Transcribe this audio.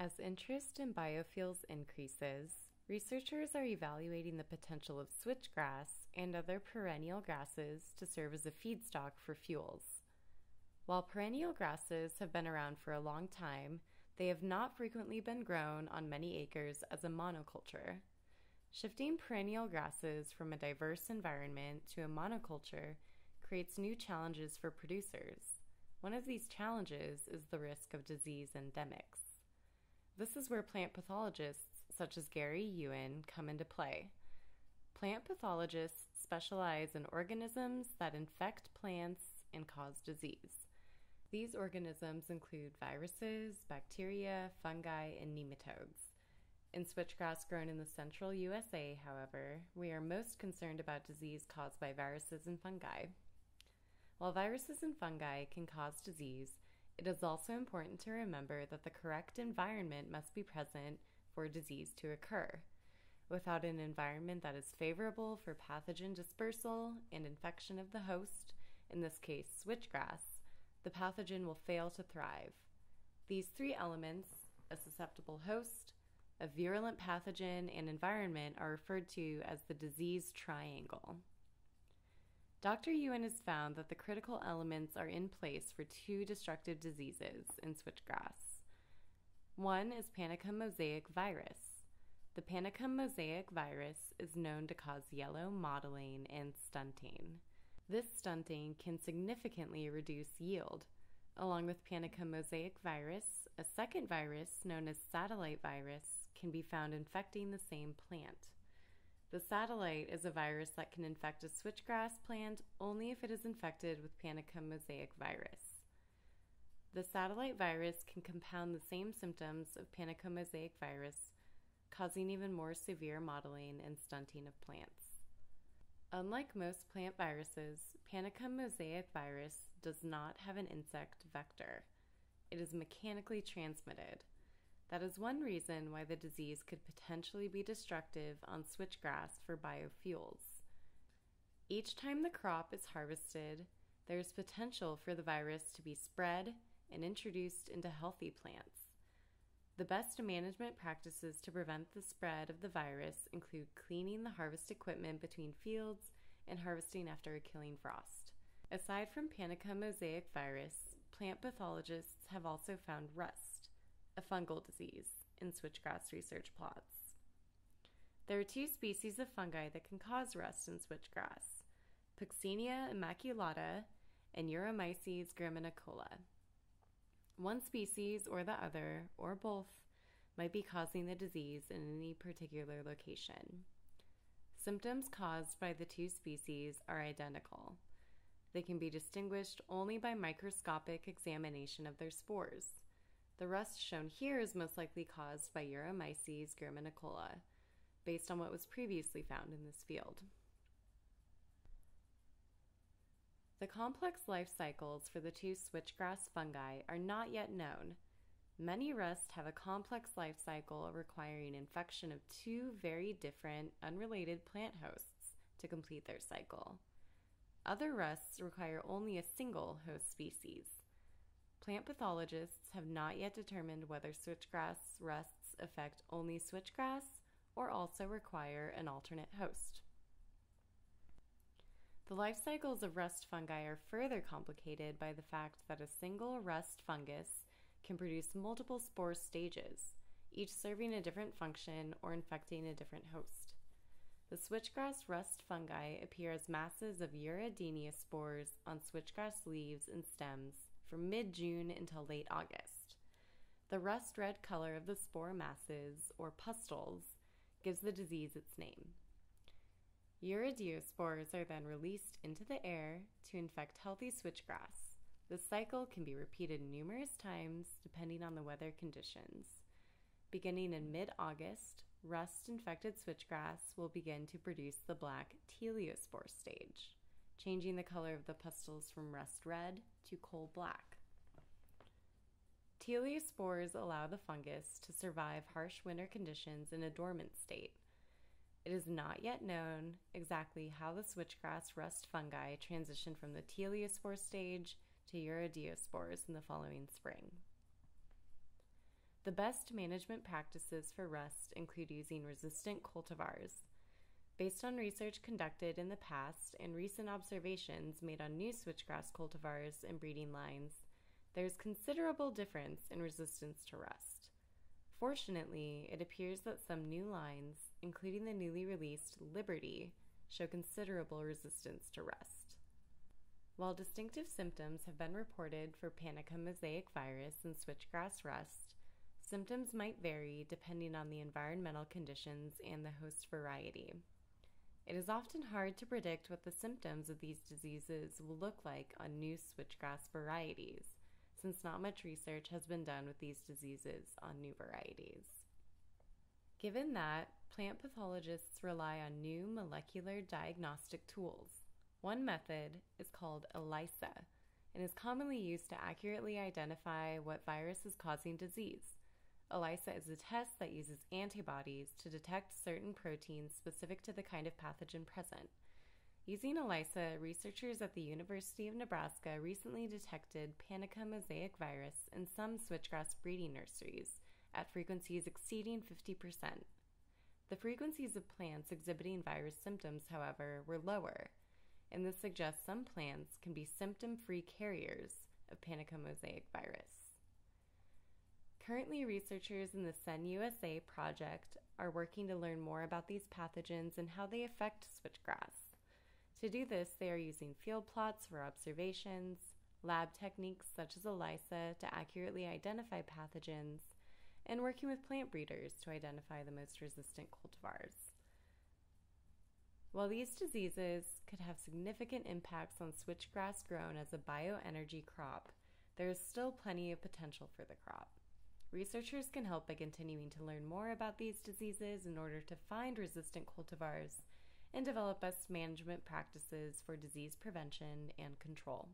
As interest in biofuels increases, researchers are evaluating the potential of switchgrass and other perennial grasses to serve as a feedstock for fuels. While perennial grasses have been around for a long time, they have not frequently been grown on many acres as a monoculture. Shifting perennial grasses from a diverse environment to a monoculture creates new challenges for producers. One of these challenges is the risk of disease endemics. This is where plant pathologists such as Gary Yuen come into play. Plant pathologists specialize in organisms that infect plants and cause disease. These organisms include viruses, bacteria, fungi, and nematodes. In switchgrass grown in the central USA, however, we are most concerned about disease caused by viruses and fungi. While viruses and fungi can cause disease, it is also important to remember that the correct environment must be present for disease to occur. Without an environment that is favorable for pathogen dispersal and infection of the host, in this case switchgrass, the pathogen will fail to thrive. These three elements, a susceptible host, a virulent pathogen, and environment, are referred to as the disease triangle. Dr. Yuen has found that the critical elements are in place for two destructive diseases in switchgrass. One is Panicum mosaic virus. The Panicum mosaic virus is known to cause yellow mottling and stunting. This stunting can significantly reduce yield. Along with Panicum mosaic virus, a second virus known as satellite virus can be found infecting the same plant. The satellite is a virus that can infect a switchgrass plant only if it is infected with Panicum mosaic virus. The satellite virus can compound the same symptoms of Panicum mosaic virus, causing even more severe mottling and stunting of plants. Unlike most plant viruses, Panicum mosaic virus does not have an insect vector. It is mechanically transmitted. That is one reason why the disease could potentially be destructive on switchgrass for biofuels. Each time the crop is harvested, there is potential for the virus to be spread and introduced into healthy plants. The best management practices to prevent the spread of the virus include cleaning the harvest equipment between fields and harvesting after a killing frost. Aside from Panicum mosaic virus, plant pathologists have also found rust a fungal disease, in switchgrass research plots. There are two species of fungi that can cause rust in switchgrass Puccinia immaculata and Uromyces graminicola. One species or the other, or both, might be causing the disease in any particular location. Symptoms caused by the two species are identical. They can be distinguished only by microscopic examination of their spores. The rust shown here is most likely caused by Uromyces graminicola, based on what was previously found in this field. The complex life cycles for the two switchgrass fungi are not yet known. Many rusts have a complex life cycle requiring infection of two very different, unrelated plant hosts to complete their cycle. Other rusts require only a single host species. Plant pathologists have not yet determined whether switchgrass rusts affect only switchgrass or also require an alternate host. The life cycles of rust fungi are further complicated by the fact that a single rust fungus can produce multiple spore stages, each serving a different function or infecting a different host. The switchgrass rust fungi appear as masses of Urediniospores on switchgrass leaves and stems from mid June until late August. The rust red color of the spore masses, or pustules, gives the disease its name. Urediospores are then released into the air to infect healthy switchgrass. The cycle can be repeated numerous times depending on the weather conditions. Beginning in mid August, rust infected switchgrass will begin to produce the black teliospore stage changing the color of the pustules from rust red to coal black. Teliospores allow the fungus to survive harsh winter conditions in a dormant state. It is not yet known exactly how the switchgrass rust fungi transition from the teliospore stage to urediospores in the following spring. The best management practices for rust include using resistant cultivars. Based on research conducted in the past and recent observations made on new switchgrass cultivars and breeding lines, there is considerable difference in resistance to rust. Fortunately, it appears that some new lines, including the newly released Liberty, show considerable resistance to rust. While distinctive symptoms have been reported for Panicum mosaic virus and switchgrass rust, symptoms might vary depending on the environmental conditions and the host variety. It is often hard to predict what the symptoms of these diseases will look like on new switchgrass varieties, since not much research has been done with these diseases on new varieties. Given that, plant pathologists rely on new molecular diagnostic tools. One method is called ELISA and is commonly used to accurately identify what virus is causing disease. ELISA is a test that uses antibodies to detect certain proteins specific to the kind of pathogen present. Using ELISA, researchers at the University of Nebraska recently detected Panicum mosaic virus in some switchgrass breeding nurseries at frequencies exceeding 50%. The frequencies of plants exhibiting virus symptoms, however, were lower, and this suggests some plants can be symptom free carriers of Panicum mosaic virus. Currently, researchers in the CenUSA project are working to learn more about these pathogens and how they affect switchgrass. To do this, they are using field plots for observations, lab techniques such as ELISA to accurately identify pathogens, and working with plant breeders to identify the most resistant cultivars. While these diseases could have significant impacts on switchgrass grown as a bioenergy crop, there is still plenty of potential for the crop. Researchers can help by continuing to learn more about these diseases in order to find resistant cultivars and develop best management practices for disease prevention and control.